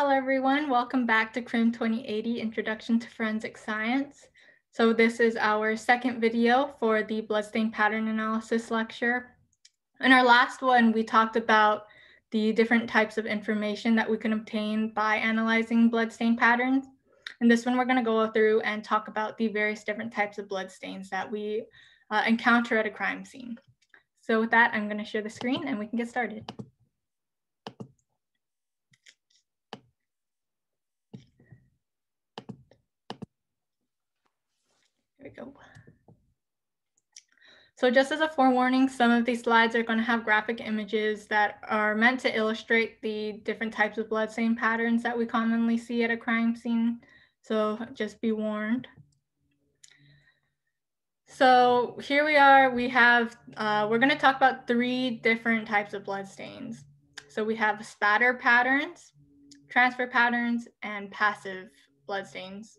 Hello, everyone. Welcome back to CRIM 2080 Introduction to Forensic Science. So this is our second video for the bloodstain pattern analysis lecture. In our last one, we talked about the different types of information that we can obtain by analyzing bloodstain patterns. In this one, we're going to go through and talk about the various different types of bloodstains that we uh, encounter at a crime scene. So with that, I'm going to share the screen and we can get started. We go. So just as a forewarning, some of these slides are going to have graphic images that are meant to illustrate the different types of blood stain patterns that we commonly see at a crime scene. So just be warned. So here we are, we have, uh, we're gonna talk about three different types of blood stains. So we have spatter patterns, transfer patterns, and passive bloodstains.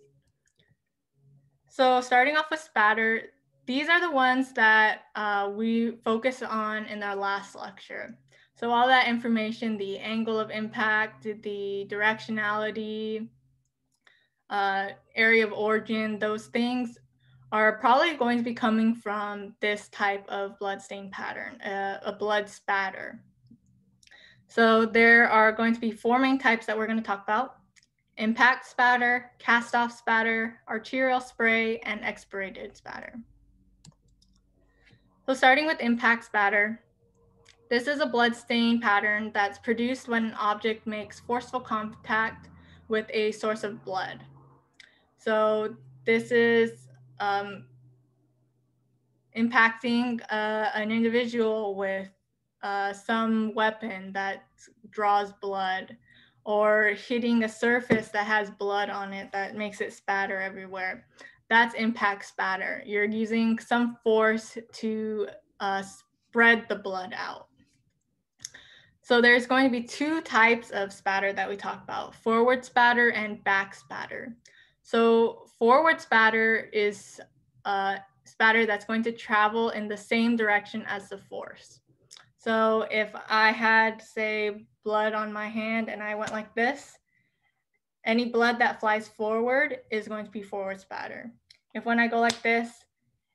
So starting off with spatter, these are the ones that uh, we focused on in our last lecture. So all that information, the angle of impact, the directionality, uh, area of origin, those things are probably going to be coming from this type of bloodstain pattern, uh, a blood spatter. So there are going to be four main types that we're going to talk about. Impact spatter, cast off spatter, arterial spray, and expirated spatter. So starting with impact spatter, this is a blood stain pattern that's produced when an object makes forceful contact with a source of blood. So this is um, impacting uh, an individual with uh, some weapon that draws blood or hitting a surface that has blood on it that makes it spatter everywhere that's impact spatter. You're using some force to uh, spread the blood out. So there's going to be two types of spatter that we talk about, forward spatter and back spatter. So forward spatter is a spatter that's going to travel in the same direction as the force. So if I had, say, blood on my hand and I went like this, any blood that flies forward is going to be forward spatter. If when I go like this,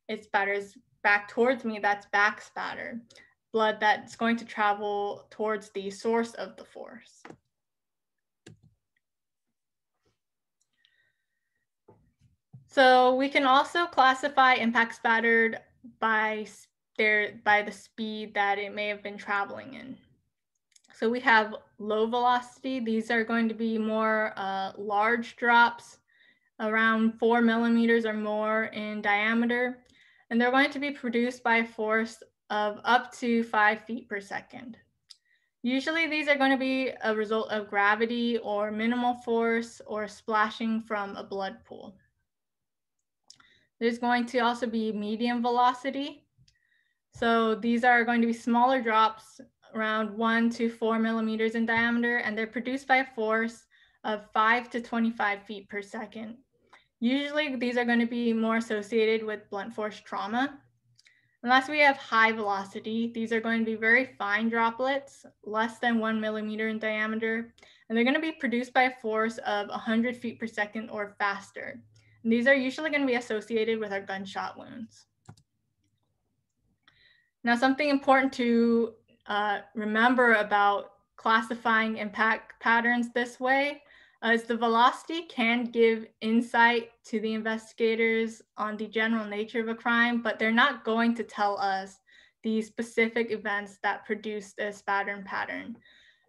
it spatters back towards me, that's back spatter. Blood that's going to travel towards the source of the force. So we can also classify impact spattered by their by the speed that it may have been traveling in. So we have low velocity. These are going to be more uh, large drops, around four millimeters or more in diameter. And they're going to be produced by a force of up to five feet per second. Usually these are going to be a result of gravity or minimal force or splashing from a blood pool. There's going to also be medium velocity. So these are going to be smaller drops around one to four millimeters in diameter, and they're produced by a force of five to 25 feet per second. Usually these are going to be more associated with blunt force trauma. Unless we have high velocity, these are going to be very fine droplets, less than one millimeter in diameter, and they're going to be produced by a force of 100 feet per second or faster. And these are usually going to be associated with our gunshot wounds. Now, something important to uh, remember about classifying impact patterns this way is the velocity can give insight to the investigators on the general nature of a crime, but they're not going to tell us the specific events that produce this pattern pattern.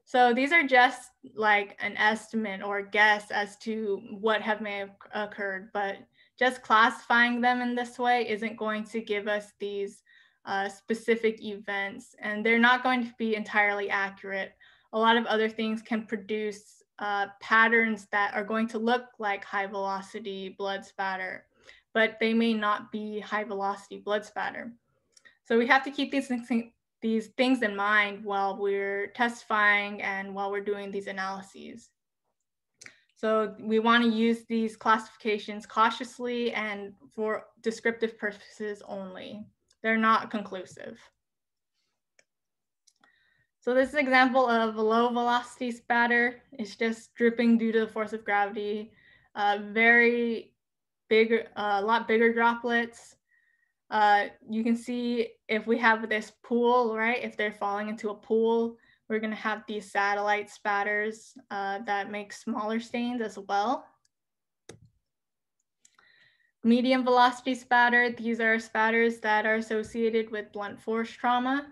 So these are just like an estimate or guess as to what have may have occurred, but just classifying them in this way isn't going to give us these uh, specific events, and they're not going to be entirely accurate. A lot of other things can produce uh, patterns that are going to look like high velocity blood spatter, but they may not be high velocity blood spatter. So we have to keep these things, these things in mind while we're testifying and while we're doing these analyses. So we want to use these classifications cautiously and for descriptive purposes only. They're not conclusive. So this is an example of a low velocity spatter. It's just dripping due to the force of gravity. Uh, very big, a uh, lot bigger droplets. Uh, you can see if we have this pool, right? If they're falling into a pool, we're gonna have these satellite spatters uh, that make smaller stains as well. Medium velocity spatter, these are spatters that are associated with blunt force trauma.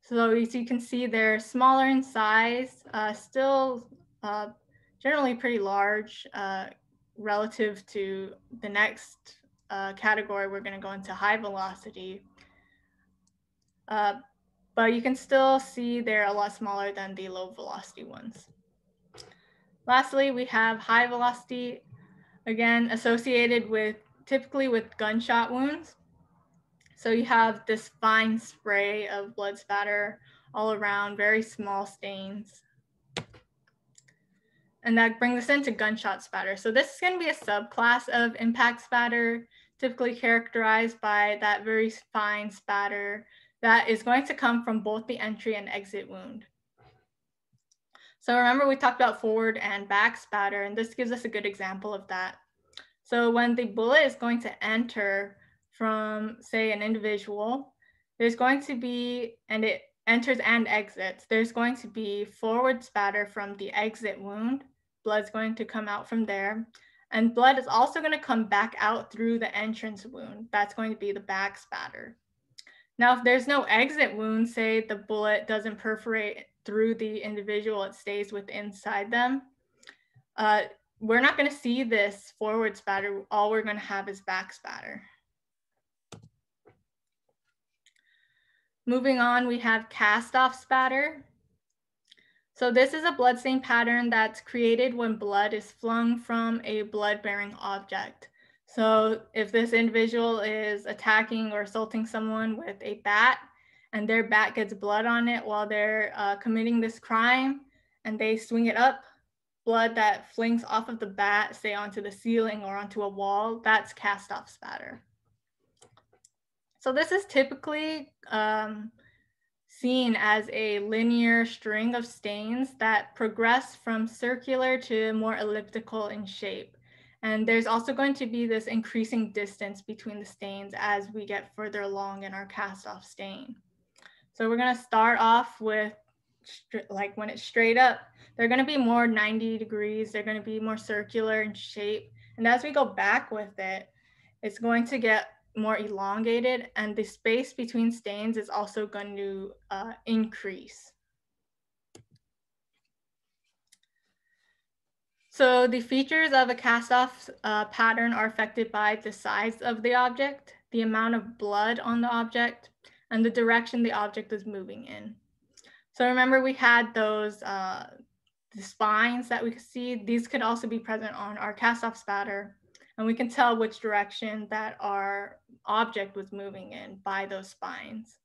So as you can see, they're smaller in size, uh, still uh, generally pretty large uh, relative to the next uh, category. We're going to go into high velocity. Uh, but you can still see they're a lot smaller than the low velocity ones. Lastly, we have high velocity, again, associated with typically with gunshot wounds. So you have this fine spray of blood spatter all around, very small stains. And that brings us into gunshot spatter. So this is going to be a subclass of impact spatter, typically characterized by that very fine spatter that is going to come from both the entry and exit wound. So remember we talked about forward and back spatter, and this gives us a good example of that. So when the bullet is going to enter from, say, an individual, there's going to be, and it enters and exits, there's going to be forward spatter from the exit wound. Blood's going to come out from there. And blood is also going to come back out through the entrance wound. That's going to be the back spatter. Now, if there's no exit wound, say the bullet doesn't perforate through the individual, it stays with inside them, uh, we're not going to see this forward spatter. All we're going to have is back spatter. Moving on, we have cast off spatter. So this is a bloodstain pattern that's created when blood is flung from a blood-bearing object. So if this individual is attacking or assaulting someone with a bat and their bat gets blood on it while they're uh, committing this crime and they swing it up, blood that flings off of the bat, say onto the ceiling or onto a wall, that's cast off spatter. So this is typically um, seen as a linear string of stains that progress from circular to more elliptical in shape. And there's also going to be this increasing distance between the stains as we get further along in our cast off stain. So we're gonna start off with like when it's straight up, they're gonna be more 90 degrees, they're gonna be more circular in shape. And as we go back with it, it's going to get more elongated and the space between stains is also going to uh, increase. So the features of a cast-off uh, pattern are affected by the size of the object, the amount of blood on the object, and the direction the object is moving in. So remember we had those uh, the spines that we could see. These could also be present on our cast-off spatter and we can tell which direction that our object was moving in by those spines.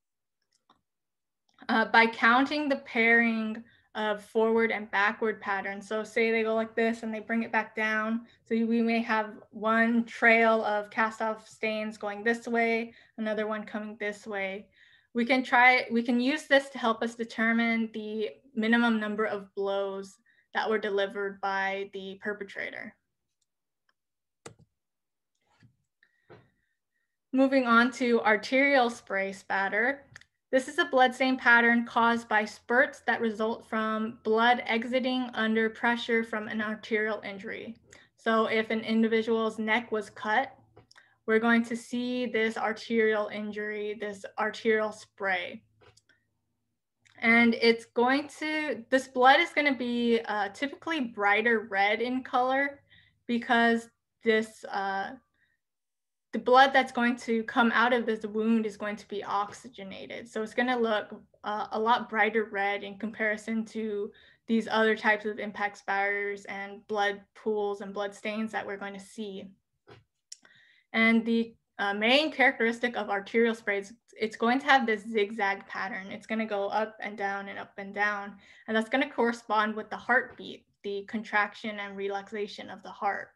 Uh, by counting the pairing of forward and backward patterns. So say they go like this and they bring it back down. So we may have one trail of cast off stains going this way, another one coming this way. We can try, we can use this to help us determine the minimum number of blows that were delivered by the perpetrator. Moving on to arterial spray spatter. This is a bloodstain pattern caused by spurts that result from blood exiting under pressure from an arterial injury. So if an individual's neck was cut, we're going to see this arterial injury, this arterial spray. And it's going to, this blood is going to be uh, typically brighter red in color because this uh, the blood that's going to come out of this wound is going to be oxygenated. So it's going to look uh, a lot brighter red in comparison to these other types of impact spatters and blood pools and blood stains that we're going to see. And the uh, main characteristic of arterial sprays, it's going to have this zigzag pattern. It's going to go up and down and up and down. And that's going to correspond with the heartbeat, the contraction and relaxation of the heart.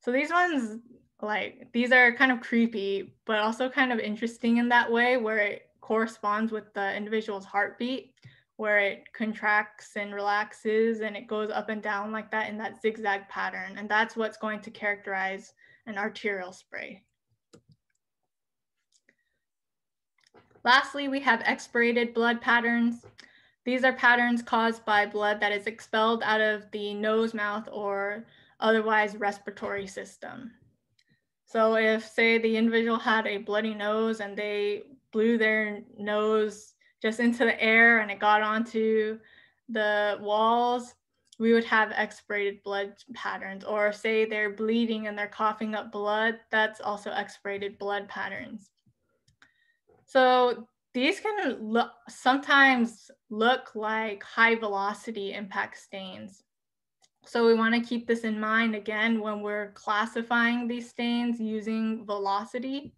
So these ones, like these are kind of creepy, but also kind of interesting in that way where it corresponds with the individual's heartbeat. where it contracts and relaxes and it goes up and down like that in that zigzag pattern. And that's what's going to characterize an arterial spray. Lastly, we have expirated blood patterns. These are patterns caused by blood that is expelled out of the nose, mouth, or otherwise respiratory system. So if say the individual had a bloody nose and they blew their nose just into the air and it got onto the walls, we would have expirated blood patterns. Or say they're bleeding and they're coughing up blood, that's also expirated blood patterns. So these can sometimes look like high velocity impact stains. So we want to keep this in mind again when we're classifying these stains using velocity,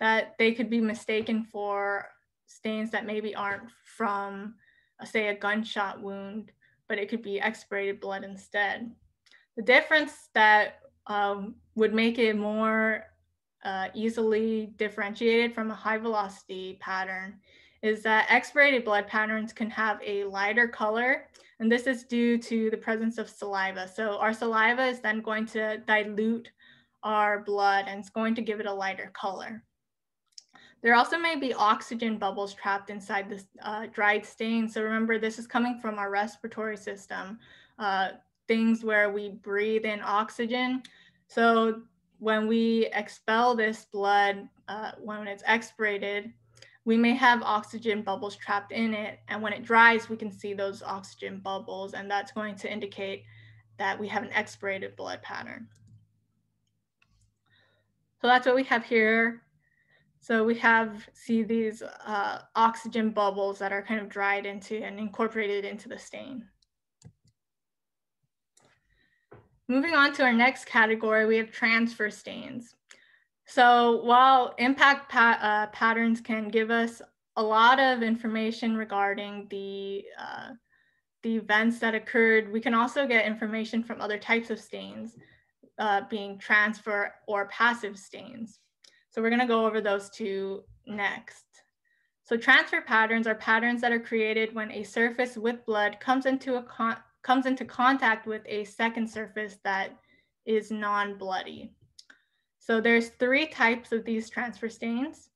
that they could be mistaken for stains that maybe aren't from, say, a gunshot wound, but it could be expirated blood instead. The difference that um, would make it more uh, easily differentiated from a high velocity pattern is that expirated blood patterns can have a lighter color, and this is due to the presence of saliva. So our saliva is then going to dilute our blood and it's going to give it a lighter color. There also may be oxygen bubbles trapped inside this uh, dried stain. So remember, this is coming from our respiratory system, uh, things where we breathe in oxygen. So when we expel this blood, uh, when it's expirated, we may have oxygen bubbles trapped in it. And when it dries, we can see those oxygen bubbles. And that's going to indicate that we have an expirated blood pattern. So that's what we have here. So we have, see these uh, oxygen bubbles that are kind of dried into and incorporated into the stain. Moving on to our next category, we have transfer stains. So while impact pa uh, patterns can give us a lot of information regarding the, uh, the events that occurred, we can also get information from other types of stains, uh, being transfer or passive stains. So we're gonna go over those two next. So transfer patterns are patterns that are created when a surface with blood comes into, a comes into contact with a second surface that is non-bloody. So there's three types of these transfer stains,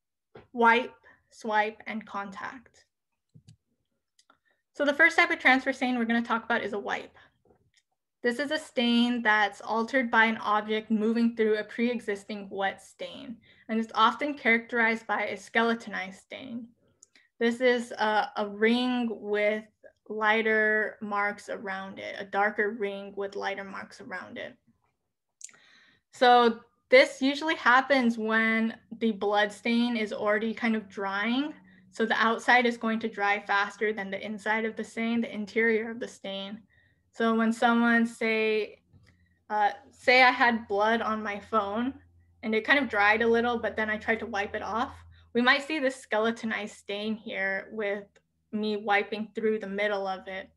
wipe, swipe, and contact. So the first type of transfer stain we're gonna talk about is a wipe. This is a stain that's altered by an object moving through a pre-existing wet stain, and it's often characterized by a skeletonized stain. This is a, a ring with lighter marks around it, a darker ring with lighter marks around it. So this usually happens when the blood stain is already kind of drying. So the outside is going to dry faster than the inside of the stain, the interior of the stain. So when someone say, uh, say I had blood on my phone and it kind of dried a little, but then I tried to wipe it off, we might see this skeletonized stain here with me wiping through the middle of it.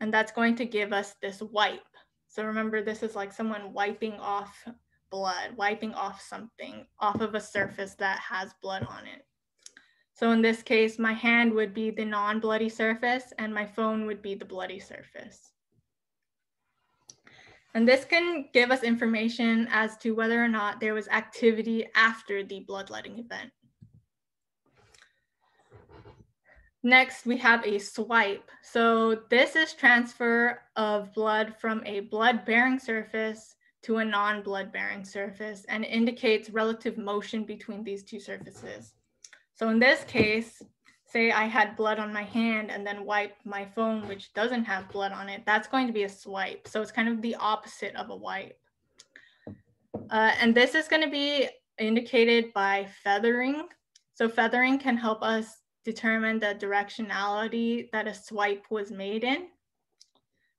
And that's going to give us this wipe. So remember, this is like someone wiping off blood, wiping off something off of a surface that has blood on it. So in this case, my hand would be the non-bloody surface and my phone would be the bloody surface. And this can give us information as to whether or not there was activity after the bloodletting event. Next, we have a swipe. So this is transfer of blood from a blood-bearing surface to a non-blood-bearing surface and indicates relative motion between these two surfaces. So in this case, say I had blood on my hand and then wipe my phone, which doesn't have blood on it, that's going to be a swipe. So it's kind of the opposite of a wipe. Uh, and this is going to be indicated by feathering. So feathering can help us determine the directionality that a swipe was made in.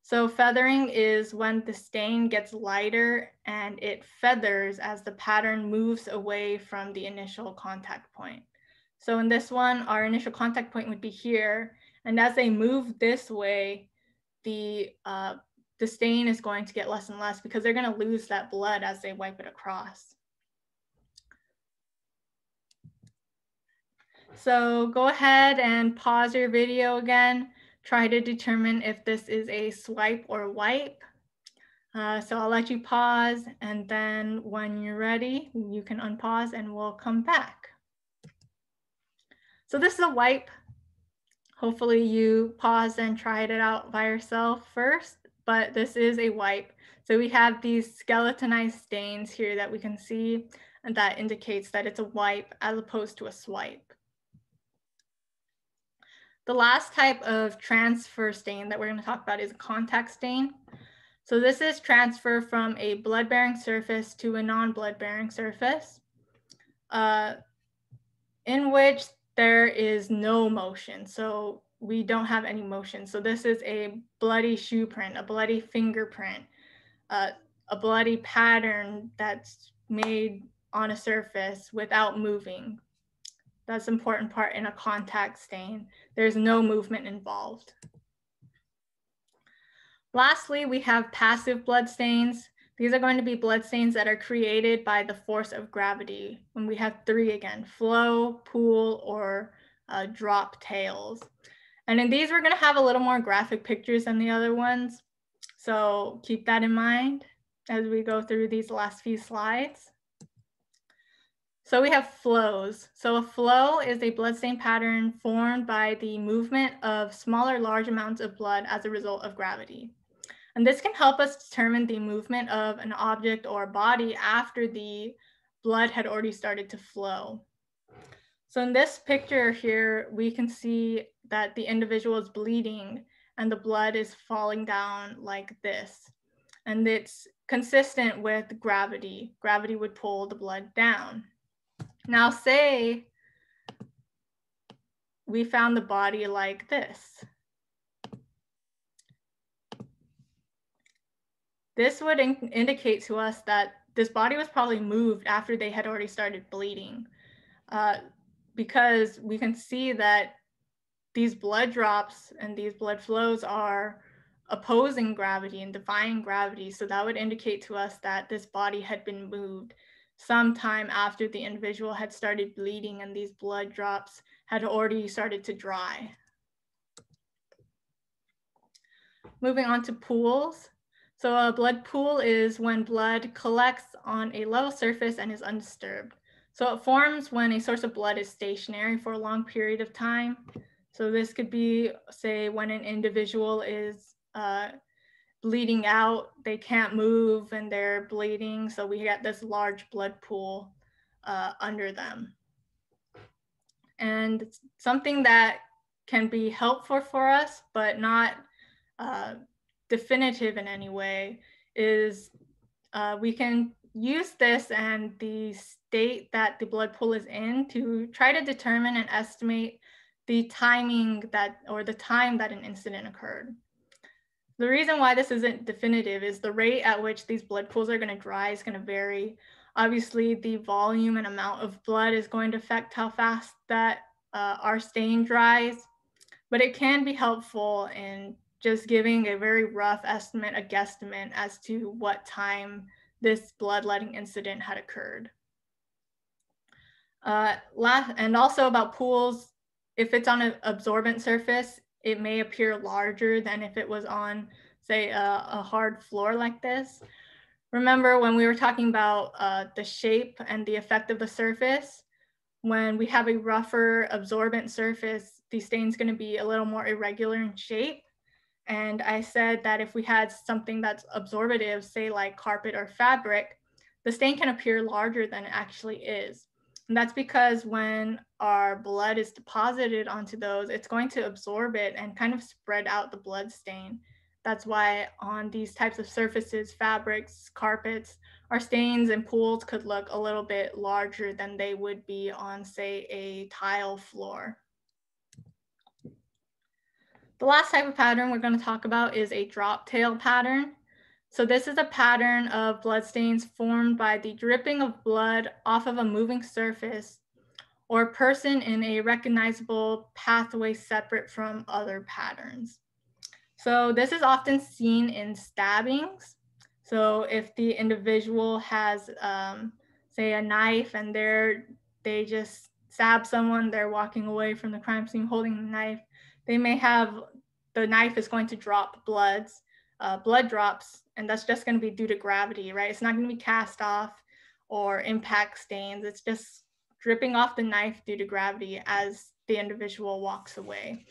So feathering is when the stain gets lighter and it feathers as the pattern moves away from the initial contact point. So in this one, our initial contact point would be here. And as they move this way, the, uh, the stain is going to get less and less because they're gonna lose that blood as they wipe it across. So go ahead and pause your video again. try to determine if this is a swipe or wipe. Uh, so I'll let you pause and then when you're ready, you can unpause and we'll come back. So this is a wipe. Hopefully you paused and tried it out by yourself first, but this is a wipe. So we have these skeletonized stains here that we can see and that indicates that it's a wipe as opposed to a swipe. The last type of transfer stain that we're going to talk about is a contact stain. So this is transfer from a blood-bearing surface to a non-blood-bearing surface uh, in which there is no motion. So we don't have any motion. So this is a bloody shoe print, a bloody fingerprint, uh, a bloody pattern that's made on a surface without moving. That's important part in a contact stain. There's no movement involved. Lastly, we have passive blood stains. These are going to be blood stains that are created by the force of gravity. When we have three again, flow, pool, or uh, drop tails. And in these, we're gonna have a little more graphic pictures than the other ones. So keep that in mind as we go through these last few slides. So we have flows. So a flow is a bloodstain pattern formed by the movement of smaller large amounts of blood as a result of gravity. And this can help us determine the movement of an object or body after the blood had already started to flow. So in this picture here, we can see that the individual is bleeding and the blood is falling down like this. And it's consistent with gravity. Gravity would pull the blood down. Now say we found the body like this. This would in indicate to us that this body was probably moved after they had already started bleeding uh, because we can see that these blood drops and these blood flows are opposing gravity and defying gravity. So that would indicate to us that this body had been moved sometime after the individual had started bleeding and these blood drops had already started to dry. Moving on to pools. So a blood pool is when blood collects on a level surface and is undisturbed. So it forms when a source of blood is stationary for a long period of time. So this could be, say, when an individual is uh, bleeding out, they can't move and they're bleeding. So we get this large blood pool uh, under them. And something that can be helpful for us, but not uh, definitive in any way, is uh, we can use this and the state that the blood pool is in to try to determine and estimate the timing that or the time that an incident occurred. The reason why this isn't definitive is the rate at which these blood pools are going to dry is going to vary. Obviously, the volume and amount of blood is going to affect how fast that uh, our stain dries, but it can be helpful in just giving a very rough estimate, a guesstimate as to what time this bloodletting incident had occurred. Uh, last, and also about pools, if it's on an absorbent surface, it may appear larger than if it was on, say, a, a hard floor like this. Remember when we were talking about uh, the shape and the effect of the surface, when we have a rougher absorbent surface, the stain's gonna be a little more irregular in shape. And I said that if we had something that's absorbative, say like carpet or fabric, the stain can appear larger than it actually is. And that's because when our blood is deposited onto those, it's going to absorb it and kind of spread out the blood stain. That's why on these types of surfaces, fabrics, carpets, our stains and pools could look a little bit larger than they would be on, say, a tile floor. The last type of pattern we're going to talk about is a drop tail pattern. So this is a pattern of bloodstains formed by the dripping of blood off of a moving surface or person in a recognizable pathway separate from other patterns. So this is often seen in stabbings. So if the individual has, um, say, a knife and they're they just stab someone, they're walking away from the crime scene holding the knife, they may have the knife is going to drop bloods, uh, blood drops, and that's just going to be due to gravity, right? It's not going to be cast off or impact stains. It's just dripping off the knife due to gravity as the individual walks away.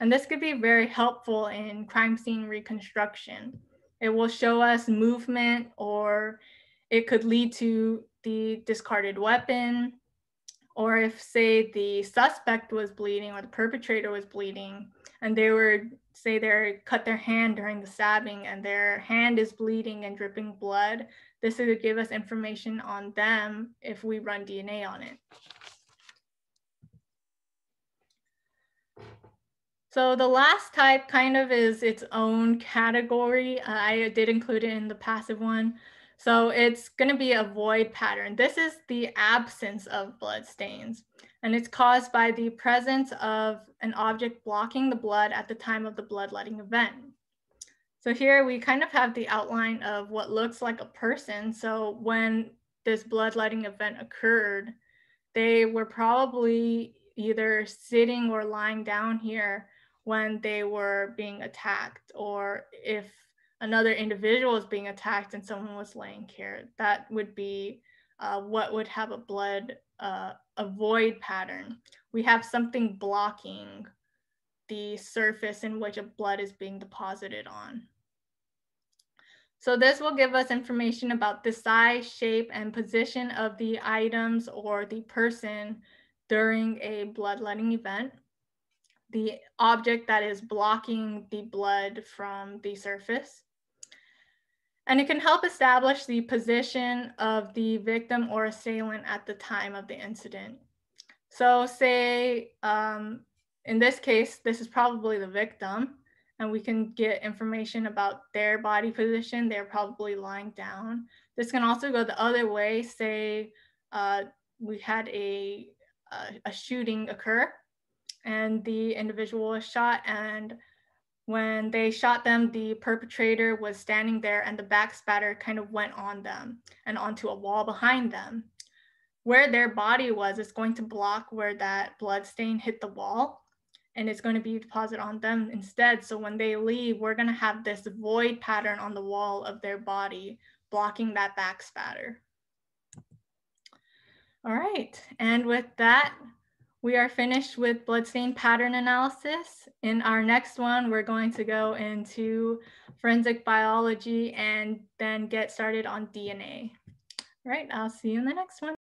And this could be very helpful in crime scene reconstruction. It will show us movement or it could lead to the discarded weapon, or if say the suspect was bleeding or the perpetrator was bleeding and they were say they cut their hand during the stabbing and their hand is bleeding and dripping blood this would give us information on them if we run dna on it. So the last type kind of is its own category. Uh, I did include it in the passive one so it's going to be a void pattern. This is the absence of blood stains, and it's caused by the presence of an object blocking the blood at the time of the bloodletting event. So here we kind of have the outline of what looks like a person. So when this bloodletting event occurred, they were probably either sitting or lying down here when they were being attacked, or if another individual is being attacked and someone was laying here, that would be uh, what would have a blood, uh, a void pattern. We have something blocking the surface in which a blood is being deposited on. So this will give us information about the size, shape, and position of the items or the person during a bloodletting event, the object that is blocking the blood from the surface, and it can help establish the position of the victim or assailant at the time of the incident. So say, um, in this case, this is probably the victim, and we can get information about their body position. They're probably lying down. This can also go the other way. Say uh, we had a, a, a shooting occur, and the individual was shot, and when they shot them, the perpetrator was standing there and the backspatter kind of went on them and onto a wall behind them. Where their body was, it's going to block where that blood stain hit the wall and it's going to be deposited on them instead. So when they leave, we're going to have this void pattern on the wall of their body blocking that backspatter. All right, and with that, we are finished with bloodstain pattern analysis. In our next one, we're going to go into forensic biology and then get started on DNA. All right, I'll see you in the next one.